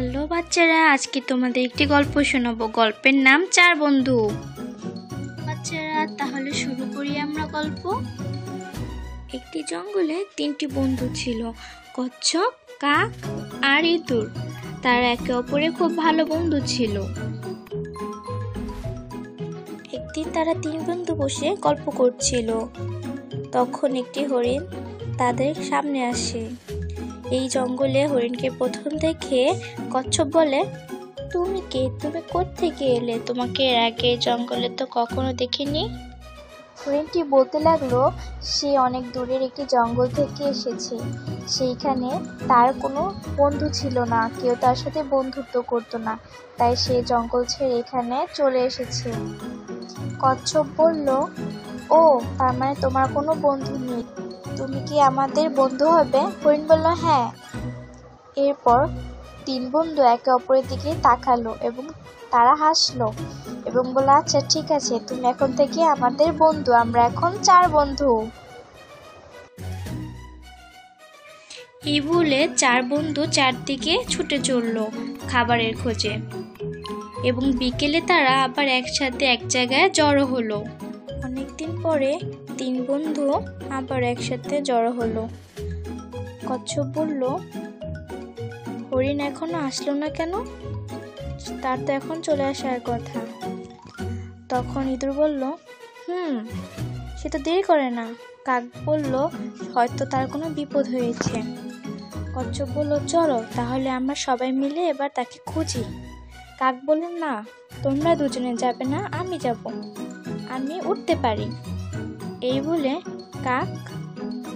Hello বাচ্চারা, আজকে তোমাদের একটি গল্প শোনাবো। গল্পের নাম চার বন্ধু। বাচ্চারা, তাহলে শুরু করি আমরা গল্প। একটি জঙ্গলে তিনটি বন্ধু ছিল, কচ্ছপ, কাক আর ইঁদুর। তারা একে অপরে খুব ভালো বন্ধু ছিল। একদিন তারা তিন বন্ধু বসে গল্প করছিল। তখন একটি হরিণ তাদের সামনে আসে। এই জঙ্গলে হরিণকে প্রথম দেখে কচ্ছপ বলে, তুমি কে? তুমি কোত্থেকে এলে? তোমাকে এর আগে জঙ্গলে তো কখনো দেখিনি? হরিণটি বলতে লাগল, সে অনেক দূরের একটি জঙ্গল থেকে এসেছে। সেইখানে তার কোনো বন্ধু ছিল না, কেউ তার সাথে বন্ধুত্ব করতো না। তাই সে জঙ্গল ছেড়ে এখানে চলে এসেছে। কচ্ছপ বলল, ও, তার মানে তোমার কোনো বন্ধু নেই। তুমি কি আমাদের বন্ধু হবে? হরিণ বলল হ্যাঁ। এরপর তিন বন্ধু একে অপরের দিকে তাকালো এবং তারা হাসলো এবং বলল আচ্ছা ঠিক আছে, তুমি এখন থেকে আমাদের বন্ধু, আমরা এখন চার বন্ধু। এই বলে চার বন্ধু চারদিকে ছুটে চলল খাবারের খোঁজে এবং বিকেলে তারা আবার একসাথে এক জায়গায় জড়ো হলো। অনেকদিন পরে তিন বন্ধু আবার একসাথে জড়ো হলো। কচ্ছপ বলল, হরিণ এখনও আসলো না কেন? তার তো এখন চলে আসার কথা। তখন ইঁদুর বলল, হুম, সে তো দেরি করে না। কাক বলল, হয়তো তার কোনো বিপদ হয়েছে। কচ্ছপ বলল, চলো, তাহলে আমরা সবাই মিলে এবার তাকে খুঁজি। কাক বলল, না, তোমরা দুজনে যাবে না, আমি যাব। আমি উঠতে পারি। এই বলে কাক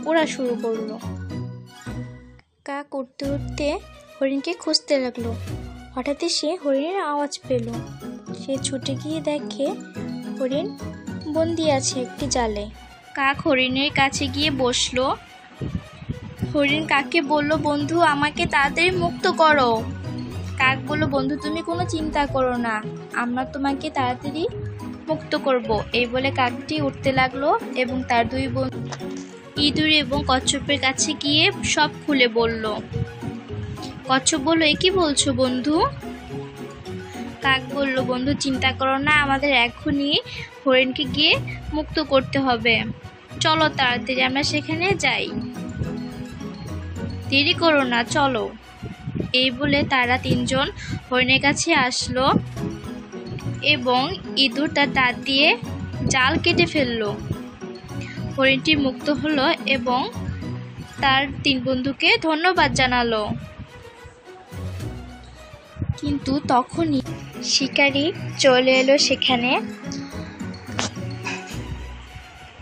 ওড়া শুরু করল। কাক উঠতে উঠতে হরিণকে খুঁজতে লাগল। হঠাৎই সে হরিণের আওয়াজ পেল। সে ছুটে গিয়ে দেখে হরিণ বন্দি আছে একটি জালে। কাক হরিণের কাছে গিয়ে বসল। হরিণ কাককে বলল, বন্ধু, আমাকে তাড়াতাড়ি মুক্ত করো। কাক বলল, বন্ধু, তুমি কোনো চিন্তা করো না। আমরা তোমাকে তাড়াতাড়ি মুক্ত করব। এই বলে কাকটি উঠতে লাগল এবং তার দুই বোন ইঁদুর এবং কচ্ছপের কাছে গিয়ে সব খুলে বলল, কচ্ছপ বলল, এ কি বলছো বন্ধু? কাক বলল, বন্ধু, চিন্তা করো না, আমাদের এখনই হরিণকে গিয়ে মুক্ত করতে হবে। চলো তাড়াতাড়ি, আমরা সেখানে যাই। দেরি করো না, চলো। এই বলে তারা তিনজন হরিণের কাছে আসলো। এবং ইঁদুর তার দাঁত দিয়ে জাল কেটে ফেলল। হরিণটি মুক্ত হলো এবং তার তিন বন্ধুকে ধন্যবাদ জানালো। কিন্তু তখনই শিকারি চলে এলো সেখানে।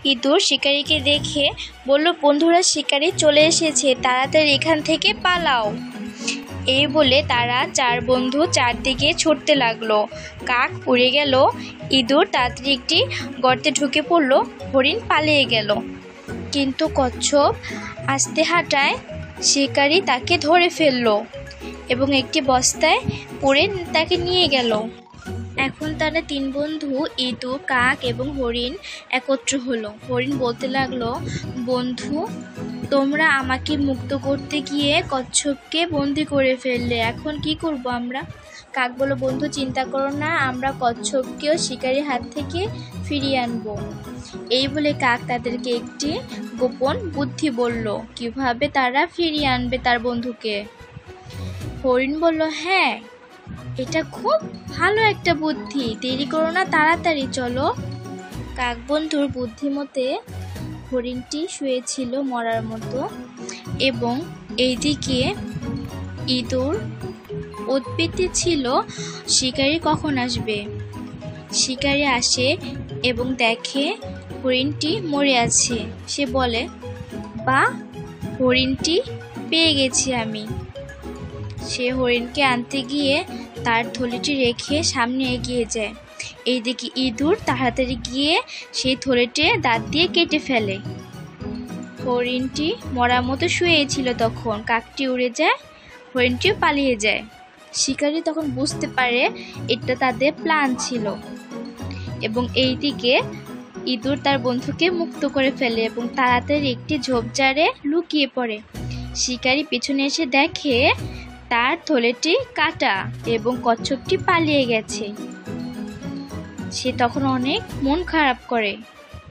ইঁদুর শিকারিকে দেখে বলল, বন্ধুরা, শিকারি চলে এসেছে, তাড়াতাড়ি এখান থেকে পালাও। এই বলে তারা চার বন্ধু চারদিকে ছুটতে লাগল। কাক উড়ে গেল। ইঁদুর তাড়াতাড়ি একটি গর্তে ঢুকে পড়ল। হরিণ পালিয়ে গেল। কিন্তু কচ্ছপ আস্তে হাঁটায় শিকারি তাকে ধরে ফেলল এবং একটি বস্তায় পড়ে তাকে নিয়ে গেল। এখন তারা তিন বন্ধু ইঁদুর কাক এবং হরিণ একত্র হলো। হরিণ বলতে লাগল, বন্ধু তোমরা আমাকে মুক্ত করতে গিয়ে কচ্ছপকে বন্দি করে ফেললে। এখন কি করব আমরা? কাক বলো, বন্ধু, চিন্তা করো না, আমরা কচ্ছপকেও শিকারির হাত থেকে ফিরিয়ে আনব। এই বলে কাক তাদেরকে একটি গোপন বুদ্ধি বলল, কীভাবে তারা ফিরিয়ে আনবে তার বন্ধুকে? হরিণ বলল হ্যাঁ এটা খুব ভালো একটা বুদ্ধি। দেরি করো না, তাড়াতাড়ি চলো। কাক বন্ধুর বুদ্ধিমতে হরিণটি শুয়েছিল মরার মতো এবং এইদিকে ইঁদুর উদ্ভিদটি ছিল। শিকারি কখন আসবে? শিকারি আসে এবং দেখে হরিণটি মরে আছে। সে বলে, বা, হরিণটি পেয়ে গেছি আমি। সে হরিণকে আনতে গিয়ে তার থলিটি রেখে সামনে এগিয়ে যায়। এইদিকে ইঁদুর তাড়াতাড়ি গিয়ে সেই থলিটি দাঁত দিয়ে কেটে ফেলে। হরিণটি মরার মতো শুয়েছিল তখন। কাকটি উড়ে যায়, হরিণটিও পালিয়ে যায়। শিকারি তখন বুঝতে পারে এটা তাদের প্ল্যান ছিল এবং এইদিকে ইঁদুর তার বন্ধুকে মুক্ত করে ফেলে এবং তাড়াতাড়ি একটি ঝোপঝাড়ে লুকিয়ে পড়ে। শিকারি পেছনে এসে দেখে তার থলেটি কাটা এবং কচ্ছপটি পালিয়ে গেছে। সে তখন অনেক মন খারাপ করে।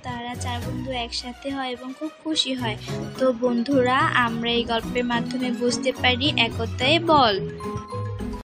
তারা চার বন্ধু একসাথে হয় এবং খুব খুশি হয়। তো বন্ধুরা, আমরা এই গল্পের মাধ্যমে বুঝতে পারি একতায় বল।